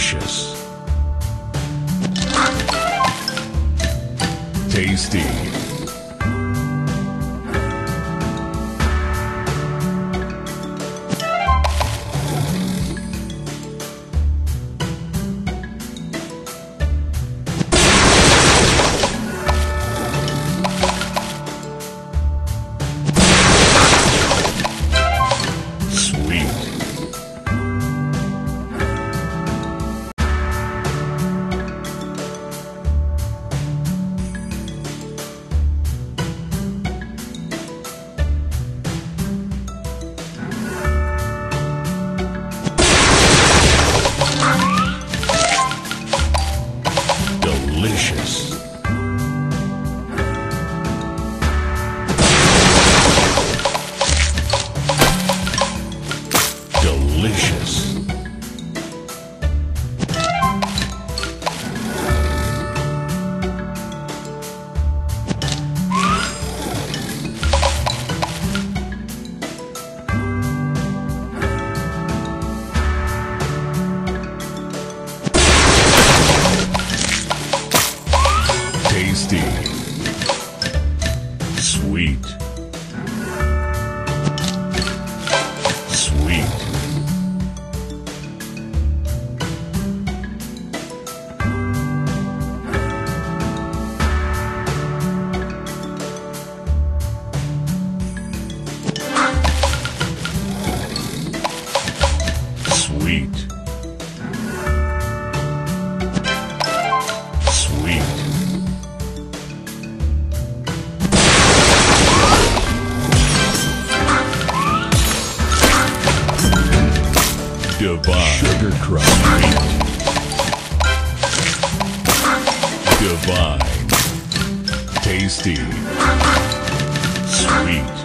Delicious. Tasty. Delicious. Sweet. Divine. Sugar Crush. Divine. Tasty. Sweet.